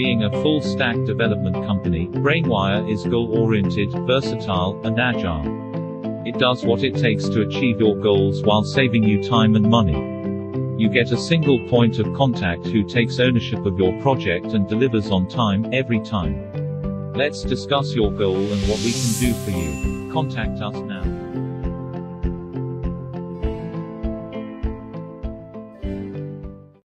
Being a full stack development company, Brainvire is goal oriented, versatile, and agile. It does what it takes to achieve your goals while saving you time and money. You get a single point of contact who takes ownership of your project and delivers on time, every time. Let's discuss your goal and what we can do for you. Contact us now.